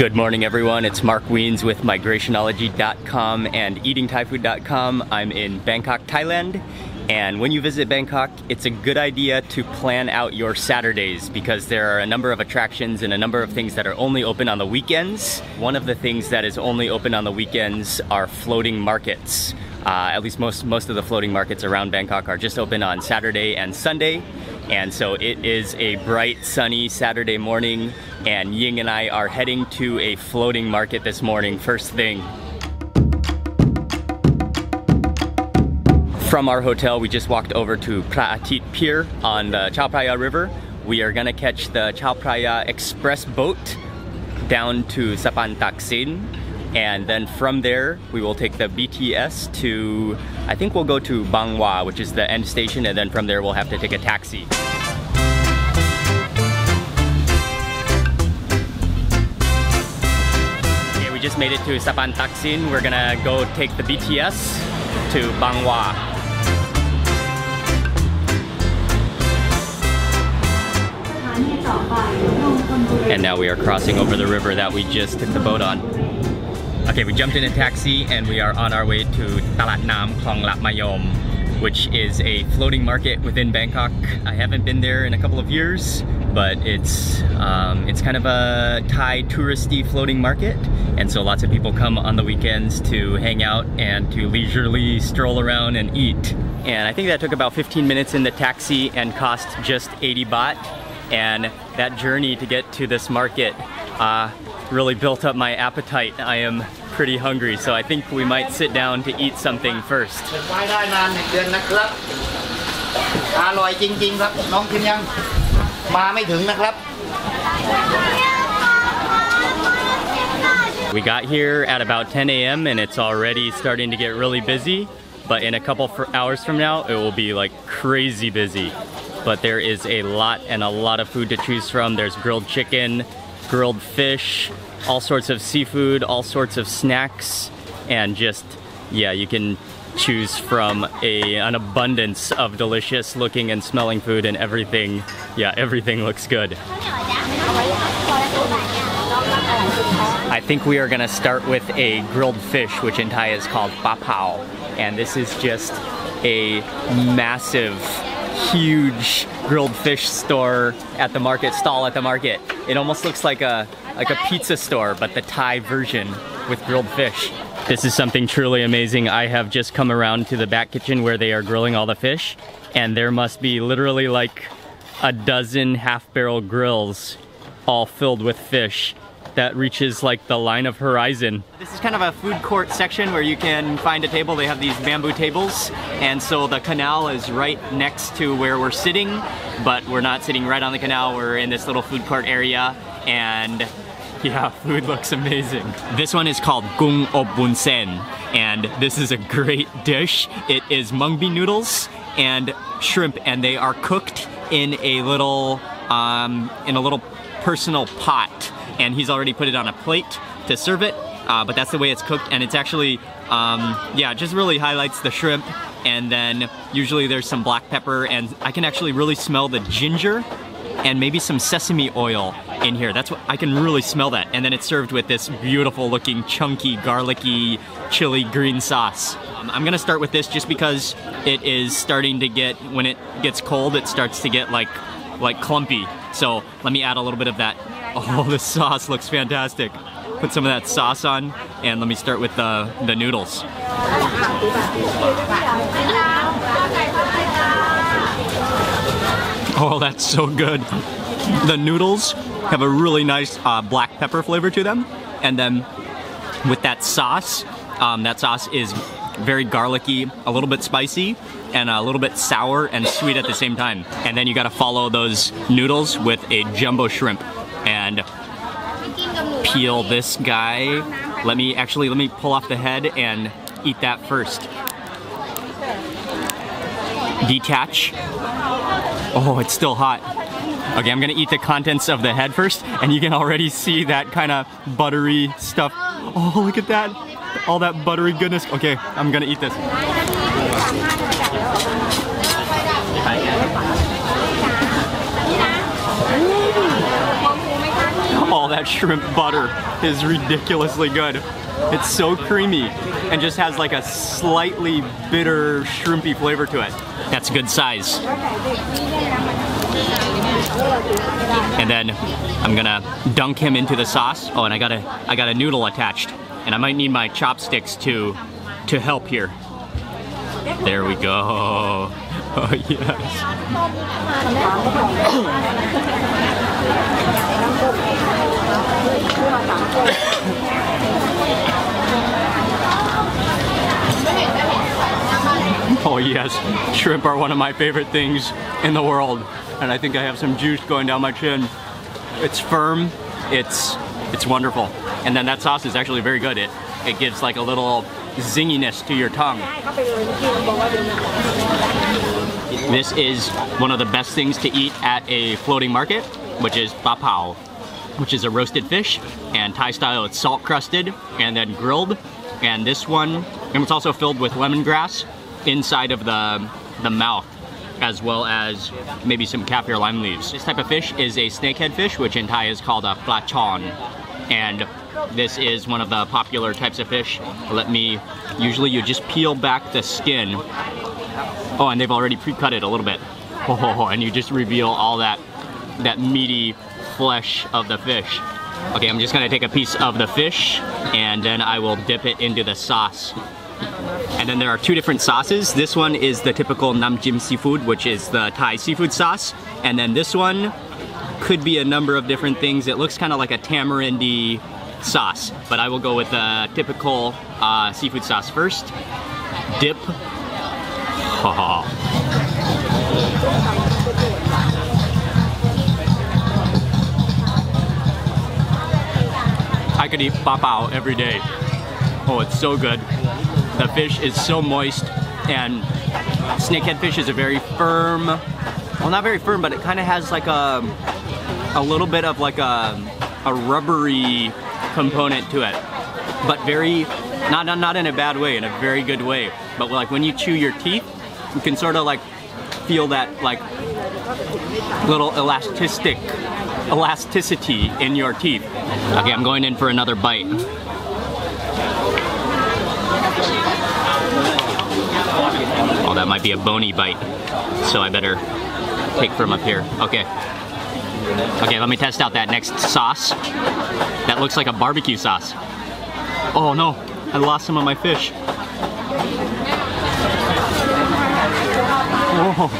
Good morning everyone, it's Mark Wiens with Migrationology.com and EatingThaiFood.com. I'm in Bangkok, Thailand. And when you visit Bangkok, it's a good idea to plan out your Saturdays because there are a number of attractions and a number of things that are only open on the weekends. One of the things that is only open on the weekends are floating markets. Uh, at least most, most of the floating markets around Bangkok are just open on Saturday and Sunday. And so it is a bright, sunny Saturday morning, and Ying and I are heading to a floating market this morning, first thing. From our hotel, we just walked over to Phra Athit Pier on the Chao Phraya River. We are gonna catch the Chao Phraya Express boat down to Sapan Taksin. And then from there, we will take the BTS to, I think we'll go to Bang Wa, which is the end station, and then from there we'll have to take a taxi. Okay, we just made it to Sapan Taksin. We're gonna go take the BTS to Bang Wa. And now we are crossing over the river that we just took the boat on. Okay, we jumped in a taxi and we are on our way to Talat Nam Klong Lat Mayom, which is a floating market within Bangkok. I haven't been there in a couple of years, but it's um, it's kind of a Thai touristy floating market, and so lots of people come on the weekends to hang out and to leisurely stroll around and eat. And I think that took about 15 minutes in the taxi and cost just 80 baht and that journey to get to this market uh, really built up my appetite. I am pretty hungry, so I think we might sit down to eat something first. We got here at about 10 a.m. and it's already starting to get really busy, but in a couple hours from now, it will be like crazy busy but there is a lot and a lot of food to choose from. There's grilled chicken, grilled fish, all sorts of seafood, all sorts of snacks, and just, yeah, you can choose from a, an abundance of delicious looking and smelling food and everything, yeah, everything looks good. I think we are gonna start with a grilled fish, which in Thai is called pa pao. And this is just a massive huge grilled fish store at the market, stall at the market. It almost looks like a, like a pizza store, but the Thai version with grilled fish. This is something truly amazing. I have just come around to the back kitchen where they are grilling all the fish, and there must be literally like a dozen half barrel grills all filled with fish that reaches like the line of horizon. This is kind of a food court section where you can find a table. They have these bamboo tables and so the canal is right next to where we're sitting but we're not sitting right on the canal. We're in this little food court area and yeah, food looks amazing. This one is called Gung Ob Sen and this is a great dish. It is mung bean noodles and shrimp and they are cooked in a little um, in a little personal pot and he's already put it on a plate to serve it. Uh, but that's the way it's cooked, and it's actually, um, yeah, just really highlights the shrimp. And then usually there's some black pepper, and I can actually really smell the ginger and maybe some sesame oil in here. That's what I can really smell that. And then it's served with this beautiful looking, chunky, garlicky, chili green sauce. Um, I'm gonna start with this just because it is starting to get, when it gets cold, it starts to get like, like clumpy. So let me add a little bit of that Oh, this sauce looks fantastic. Put some of that sauce on, and let me start with the, the noodles. Oh, that's so good. The noodles have a really nice uh, black pepper flavor to them, and then with that sauce, um, that sauce is very garlicky, a little bit spicy, and a little bit sour and sweet at the same time. And then you gotta follow those noodles with a jumbo shrimp and peel this guy. Let me actually, let me pull off the head and eat that first. Detach. Oh, it's still hot. Okay, I'm gonna eat the contents of the head first, and you can already see that kind of buttery stuff. Oh, look at that. All that buttery goodness. Okay, I'm gonna eat this. All that shrimp butter is ridiculously good. It's so creamy and just has like a slightly bitter shrimpy flavor to it. That's a good size. And then I'm gonna dunk him into the sauce. Oh, and I got a I got a noodle attached, and I might need my chopsticks to to help here. There we go. Oh yes. Oh yes, shrimp are one of my favorite things in the world. And I think I have some juice going down my chin. It's firm, it's it's wonderful. And then that sauce is actually very good. It it gives like a little zinginess to your tongue. This is one of the best things to eat at a floating market, which is bapao, which is a roasted fish. And Thai style, it's salt crusted and then grilled. And this one, and it's also filled with lemongrass inside of the, the mouth as well as maybe some kaffir lime leaves. This type of fish is a snakehead fish, which in Thai is called a plachon. And this is one of the popular types of fish. Let me, usually you just peel back the skin. Oh, and they've already pre-cut it a little bit. Oh, and you just reveal all that, that meaty flesh of the fish. Okay, I'm just gonna take a piece of the fish and then I will dip it into the sauce. And then there are two different sauces. This one is the typical Nam seafood, which is the Thai seafood sauce. And then this one could be a number of different things. It looks kind of like a tamarindy sauce, but I will go with the typical uh, seafood sauce first. Dip. Ha ha. I could eat papao every day. Oh, it's so good. The fish is so moist and snakehead fish is a very firm, well not very firm, but it kind of has like a, a little bit of like a, a rubbery component to it. But very, not, not, not in a bad way, in a very good way. But like when you chew your teeth, you can sort of like feel that like little elastic elasticity in your teeth. Okay, I'm going in for another bite. Oh, that might be a bony bite. So I better take from up here. Okay. Okay, let me test out that next sauce. That looks like a barbecue sauce. Oh no, I lost some of my fish. Oh.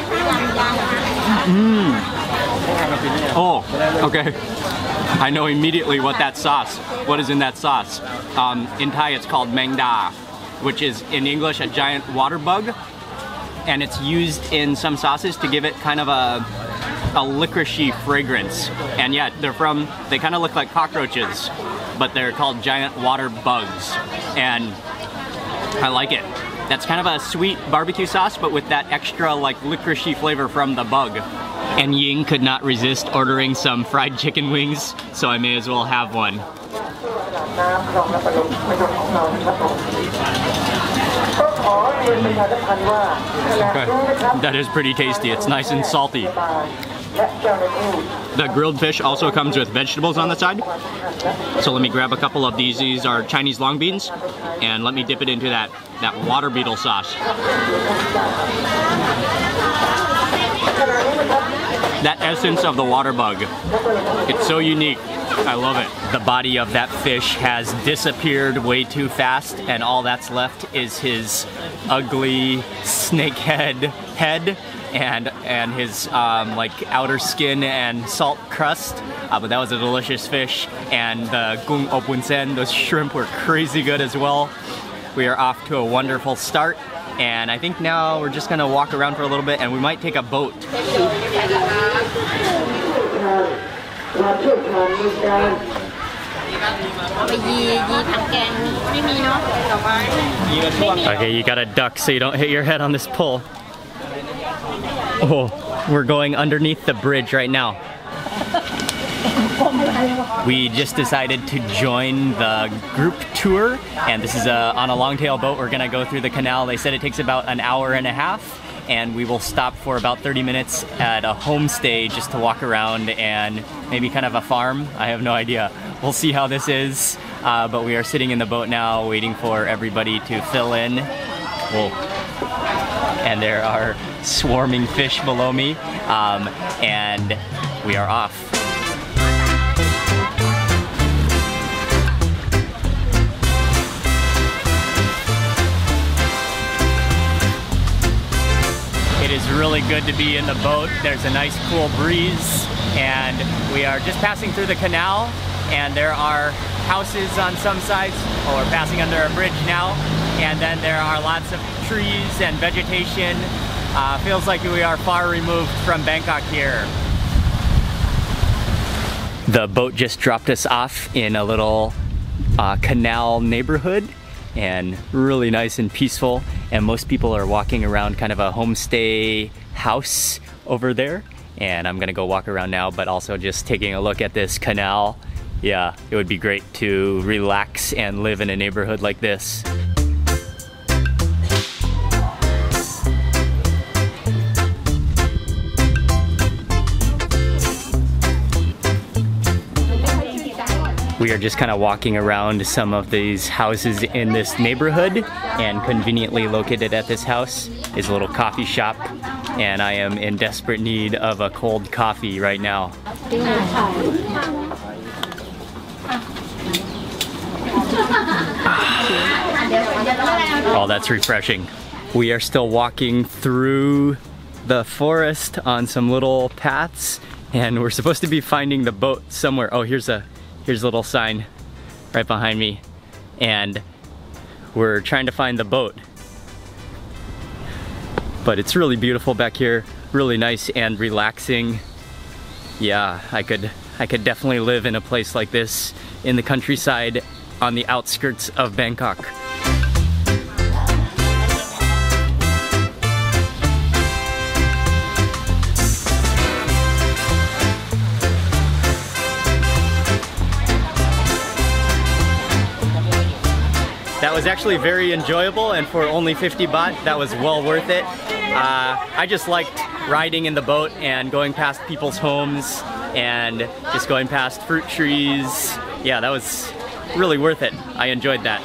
Mmm. Oh, okay. I know immediately what that sauce, what is in that sauce. Um, in Thai, it's called mangda, which is in English a giant water bug and it's used in some sauces to give it kind of a a licoricey fragrance. And yeah, they're from, they kind of look like cockroaches, but they're called giant water bugs. And I like it. That's kind of a sweet barbecue sauce, but with that extra like licoricey flavor from the bug. And Ying could not resist ordering some fried chicken wings, so I may as well have one. That is pretty tasty. It's nice and salty. The grilled fish also comes with vegetables on the side. So let me grab a couple of these. These are Chinese long beans. And let me dip it into that, that water beetle sauce. That essence of the water bug. It's so unique. I love it. The body of that fish has disappeared way too fast and all that's left is his ugly snakehead head and and his um, like outer skin and salt crust. Uh, but that was a delicious fish. And the goong ob woon sen, those shrimp were crazy good as well. We are off to a wonderful start. And I think now we're just gonna walk around for a little bit and we might take a boat. มาช่วยทานในการเอาไปยียีถังแกงไม่มีเนาะต่อไป Okay, you gotta duck so you don't hit your head on this pole. Oh, we're going underneath the bridge right now. We just decided to join the group tour, and this is a, on a longtail boat. We're gonna go through the canal. They said it takes about an hour and a half and we will stop for about 30 minutes at a homestay just to walk around and maybe kind of a farm. I have no idea. we'll see how this is. Uh, but we are sitting in the boat now, waiting for everybody to fill in. Whoa. And there are swarming fish below me, um, and we are off. Really good to be in the boat. There's a nice cool breeze and we are just passing through the canal and there are houses on some sides. We're passing under a bridge now and then there are lots of trees and vegetation. Uh, feels like we are far removed from Bangkok here. The boat just dropped us off in a little uh, canal neighborhood and really nice and peaceful. And most people are walking around kind of a homestay house over there. And I'm gonna go walk around now, but also just taking a look at this canal. Yeah, it would be great to relax and live in a neighborhood like this. We are just kind of walking around some of these houses in this neighborhood and conveniently located at this house is a little coffee shop and I am in desperate need of a cold coffee right now. Oh, that's refreshing. We are still walking through the forest on some little paths and we're supposed to be finding the boat somewhere. Oh, here's a Here's a little sign right behind me. And we're trying to find the boat. But it's really beautiful back here, really nice and relaxing. Yeah, I could I could definitely live in a place like this in the countryside on the outskirts of Bangkok. Was actually very enjoyable and for only 50 baht, that was well worth it. Uh, I just liked riding in the boat and going past people's homes and just going past fruit trees. Yeah, that was really worth it. I enjoyed that.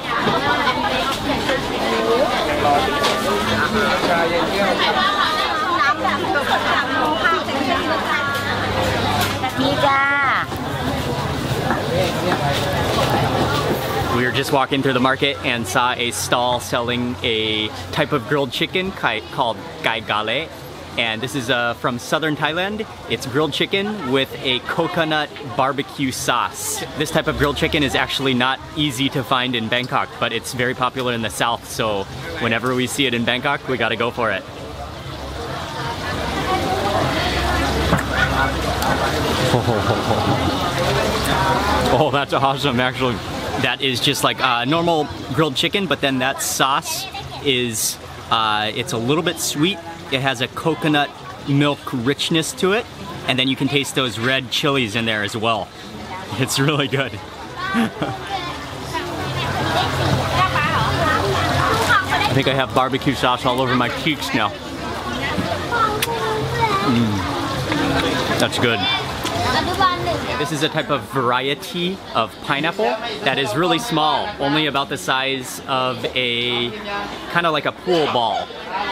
We were just walking through the market and saw a stall selling a type of grilled chicken called gai gale. And this is uh, from southern Thailand. It's grilled chicken with a coconut barbecue sauce. This type of grilled chicken is actually not easy to find in Bangkok, but it's very popular in the south. So whenever we see it in Bangkok, we gotta go for it. Oh, that's awesome, actually that is just like uh, normal grilled chicken, but then that sauce is, uh, it's a little bit sweet. It has a coconut milk richness to it. And then you can taste those red chilies in there as well. It's really good. I think I have barbecue sauce all over my cheeks now. Mm. That's good. This is a type of variety of pineapple that is really small, only about the size of a, kind of like a pool ball.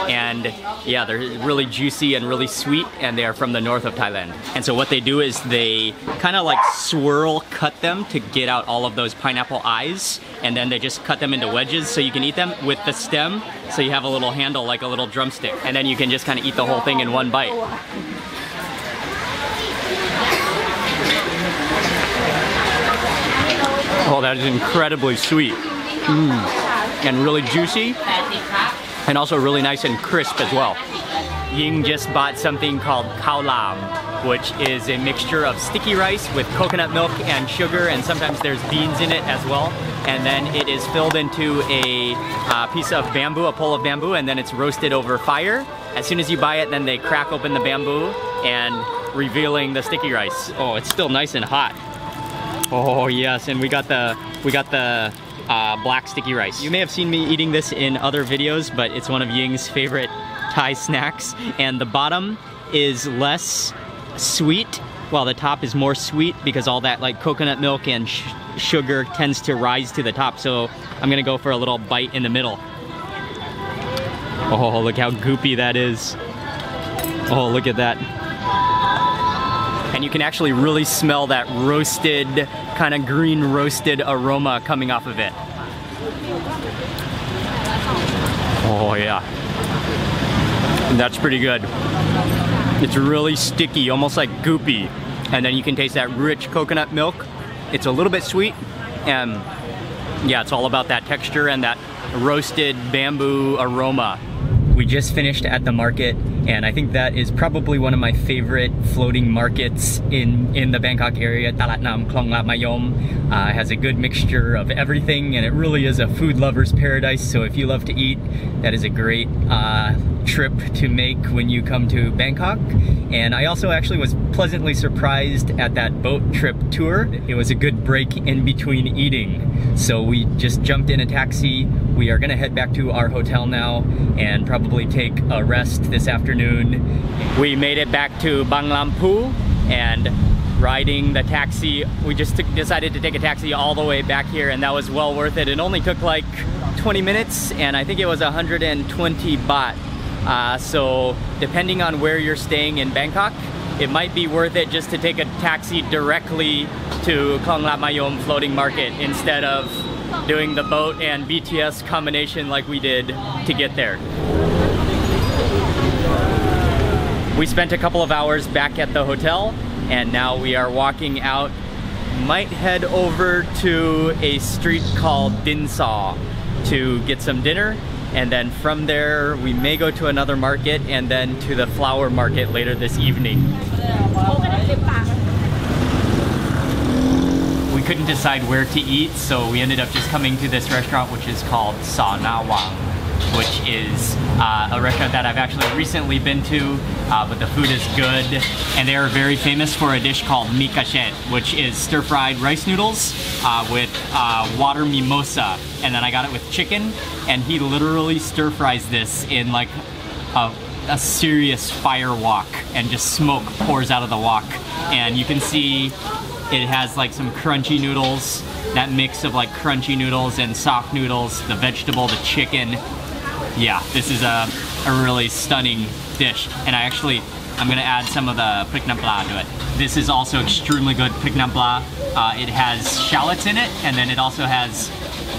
And yeah, they're really juicy and really sweet and they are from the north of Thailand. And so what they do is they kind of like swirl cut them to get out all of those pineapple eyes and then they just cut them into wedges so you can eat them with the stem so you have a little handle like a little drumstick and then you can just kind of eat the whole thing in one bite. Oh, that is incredibly sweet. Mm. And really juicy. And also really nice and crisp as well. Ying just bought something called khao lam, which is a mixture of sticky rice with coconut milk and sugar, and sometimes there's beans in it as well. And then it is filled into a uh, piece of bamboo, a pole of bamboo, and then it's roasted over fire. As soon as you buy it, then they crack open the bamboo and revealing the sticky rice. Oh, it's still nice and hot. Oh yes, and we got the we got the uh, black sticky rice. You may have seen me eating this in other videos, but it's one of Ying's favorite Thai snacks. And the bottom is less sweet while the top is more sweet because all that like coconut milk and sugar tends to rise to the top. So I'm gonna go for a little bite in the middle. Oh, look how goopy that is. Oh, look at that. And you can actually really smell that roasted, kind of green roasted aroma coming off of it. Oh yeah. That's pretty good. It's really sticky, almost like goopy. And then you can taste that rich coconut milk. It's a little bit sweet and yeah, it's all about that texture and that roasted bamboo aroma. We just finished at the market and I think that is probably one of my favorite floating markets in, in the Bangkok area, Talat Nam Klong Lat Mayom. Uh, has a good mixture of everything and it really is a food lover's paradise, so if you love to eat, that is a great uh, trip to make when you come to Bangkok. And I also actually was pleasantly surprised at that boat trip tour. It was a good break in between eating. So we just jumped in a taxi. We are gonna head back to our hotel now and probably take a rest this afternoon. We made it back to Banglampu and riding the taxi. We just took, decided to take a taxi all the way back here and that was well worth it. It only took like 20 minutes and I think it was 120 baht uh, so depending on where you're staying in Bangkok, it might be worth it just to take a taxi directly to Klong Lat Mayom floating market instead of doing the boat and BTS combination like we did to get there. We spent a couple of hours back at the hotel and now we are walking out. Might head over to a street called Dinso to get some dinner and then from there we may go to another market and then to the flower market later this evening. We couldn't decide where to eat so we ended up just coming to this restaurant which is called Sa Na Wang which is uh, a restaurant that I've actually recently been to, uh, but the food is good. And they are very famous for a dish called mi cachet, which is stir-fried rice noodles uh, with uh, water mimosa. And then I got it with chicken, and he literally stir-fries this in like a, a serious fire wok, and just smoke pours out of the wok. And you can see it has like some crunchy noodles, that mix of like crunchy noodles and soft noodles, the vegetable, the chicken, yeah, this is a, a really stunning dish. And I actually, I'm gonna add some of the pla to it. This is also extremely good pla. Uh, it has shallots in it, and then it also has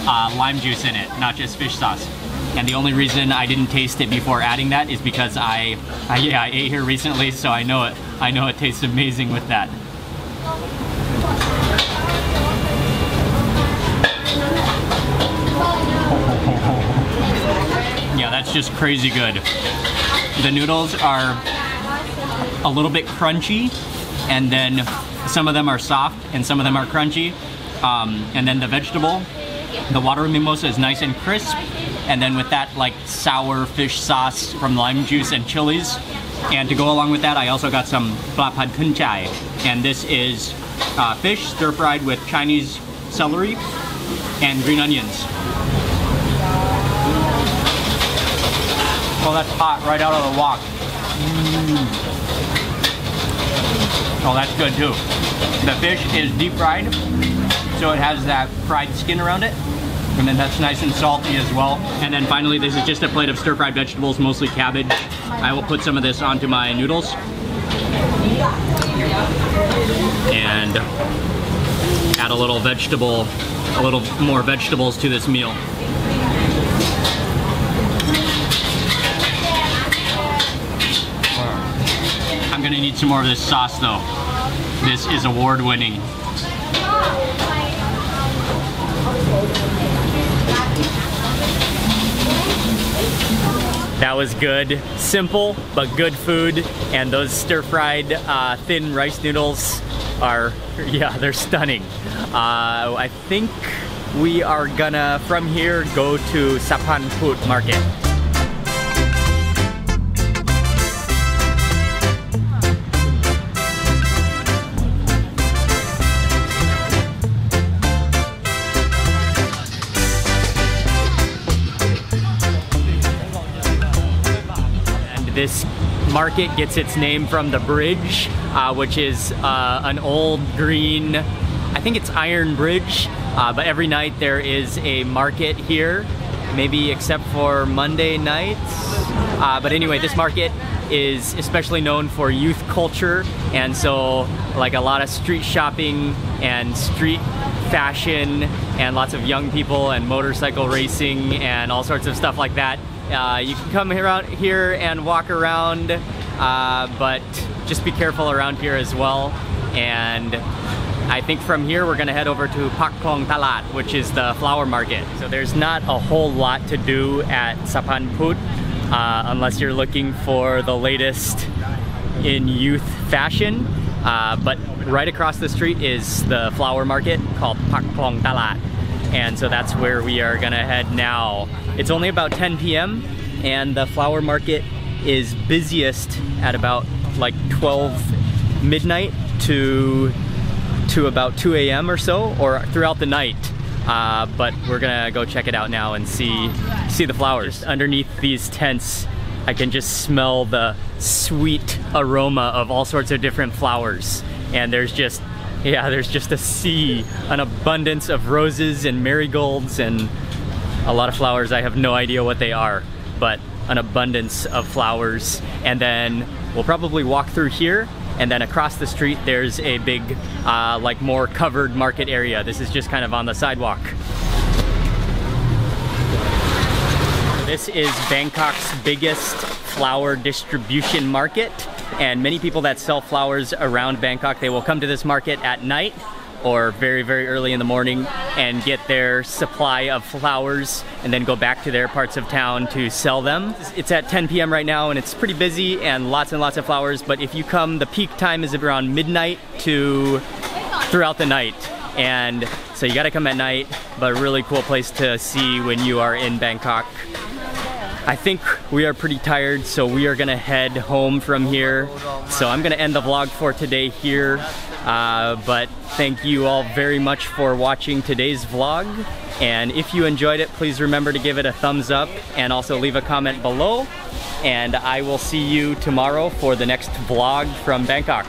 uh, lime juice in it, not just fish sauce. And the only reason I didn't taste it before adding that is because I, I yeah, I ate here recently, so I know it. I know it tastes amazing with that. That's just crazy good. The noodles are a little bit crunchy, and then some of them are soft, and some of them are crunchy. Um, and then the vegetable, the water mimosa is nice and crisp, and then with that like sour fish sauce from lime juice and chilies. And to go along with that, I also got some pla pad kun chai, and this is uh, fish stir fried with Chinese celery and green onions. Oh, that's hot right out of the wok. Mm. Oh, that's good too. The fish is deep fried, so it has that fried skin around it. And then that's nice and salty as well. And then finally, this is just a plate of stir-fried vegetables, mostly cabbage. I will put some of this onto my noodles. And add a little vegetable, a little more vegetables to this meal. Gonna need some more of this sauce though. This is award winning. That was good. Simple, but good food. And those stir-fried uh, thin rice noodles are, yeah, they're stunning. Uh, I think we are gonna, from here, go to Sapan Put Market. This market gets its name from the bridge, uh, which is uh, an old green, I think it's Iron Bridge, uh, but every night there is a market here, maybe except for Monday nights. Uh, but anyway, this market is especially known for youth culture and so like a lot of street shopping and street fashion and lots of young people and motorcycle racing and all sorts of stuff like that. Uh, you can come out here and walk around, uh, but just be careful around here as well. And I think from here we're gonna head over to Pak Klong Talat, which is the flower market. So there's not a whole lot to do at Sapan Put uh, unless you're looking for the latest in youth fashion. Uh, but right across the street is the flower market called Pak Klong Talat. And so that's where we are gonna head now. It's only about 10 p.m. and the flower market is busiest at about like 12 midnight to to about 2 a.m. or so, or throughout the night. Uh, but we're gonna go check it out now and see see the flowers. Underneath these tents, I can just smell the sweet aroma of all sorts of different flowers. And there's just, yeah, there's just a sea, an abundance of roses and marigolds and a lot of flowers. I have no idea what they are, but an abundance of flowers. And then we'll probably walk through here and then across the street there's a big uh, like more covered market area this is just kind of on the sidewalk this is Bangkok's biggest flower distribution market and many people that sell flowers around Bangkok they will come to this market at night or very, very early in the morning and get their supply of flowers and then go back to their parts of town to sell them. It's at 10 p.m. right now and it's pretty busy and lots and lots of flowers, but if you come, the peak time is around midnight to throughout the night. And so you gotta come at night, but a really cool place to see when you are in Bangkok. I think we are pretty tired, so we are gonna head home from here. So I'm gonna end the vlog for today here. Uh, but thank you all very much for watching today's vlog. And if you enjoyed it, please remember to give it a thumbs up and also leave a comment below. And I will see you tomorrow for the next vlog from Bangkok.